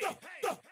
hey, hey.